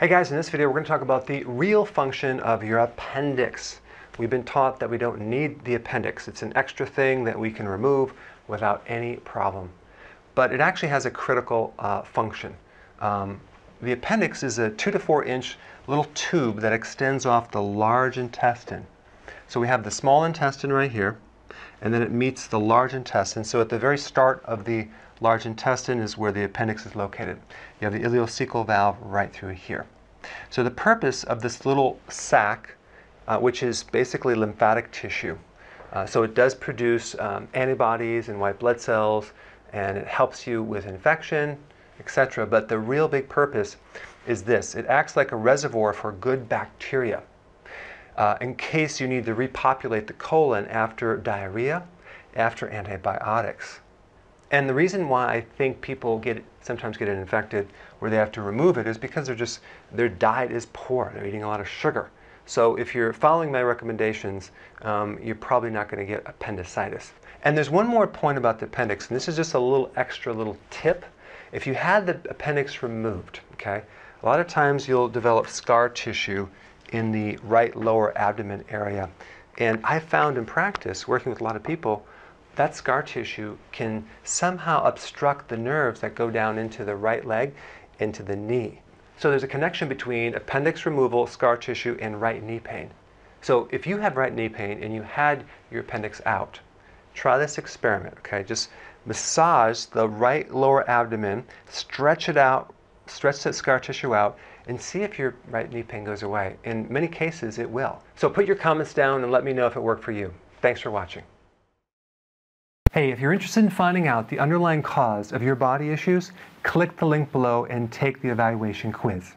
Hey guys, in this video we're going to talk about the real function of your appendix. We've been taught that we don't need the appendix. It's an extra thing that we can remove without any problem. But it actually has a critical uh, function. Um, the appendix is a two to four inch little tube that extends off the large intestine. So we have the small intestine right here, and then it meets the large intestine. So at the very start of the large intestine is where the appendix is located. You have the ileocecal valve right through here. So the purpose of this little sac, uh, which is basically lymphatic tissue, uh, so it does produce um, antibodies and white blood cells, and it helps you with infection, etc. But the real big purpose is this. It acts like a reservoir for good bacteria. Uh, in case you need to repopulate the colon after diarrhea, after antibiotics. And the reason why I think people get sometimes get it infected where they have to remove it is because they're just their diet is poor. They're eating a lot of sugar. So if you're following my recommendations, um, you're probably not going to get appendicitis. And there's one more point about the appendix, and this is just a little extra little tip. If you had the appendix removed, okay, a lot of times you'll develop scar tissue in the right lower abdomen area. And I found in practice, working with a lot of people, that scar tissue can somehow obstruct the nerves that go down into the right leg, into the knee. So there's a connection between appendix removal, scar tissue, and right knee pain. So if you have right knee pain and you had your appendix out, try this experiment, okay? Just massage the right lower abdomen, stretch it out, stretch that scar tissue out, and see if your right knee pain goes away. In many cases, it will. So put your comments down and let me know if it worked for you. Thanks for watching. Hey, if you're interested in finding out the underlying cause of your body issues, click the link below and take the evaluation quiz.